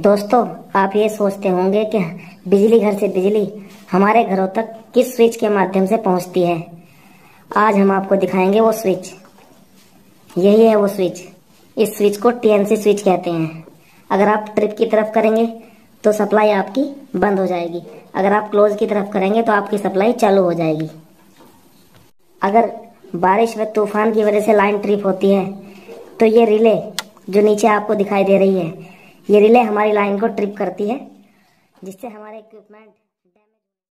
दोस्तों, आप ये सोचते होंगे कि बिजली घर से बिजली हमारे घरों तक किस स्विच के माध्यम से पहुँचती है। आज हम आपको दिखाएँगे वो स्विच। यही है वो स्विच। इस स्विच को टीएनसी स्विच कहते हैं। अगर आप ट्रिप की तरफ़ करेंगे तो सप्लाई आपकी बंद हो जाएगी। अगर आप क्लोज की तरफ़ करेंगे तो आपकी सप्लाई चालू हो जाएगी। अगर बारिश व तूफ़ान की वजह से लाइन ट्रिप होती है तो ये रिले जो नीचे आपको दिखाई दे रही है ये रिले हमारी लाइन को ट्रिप करती है जिससे हमारे इक्विपमेंट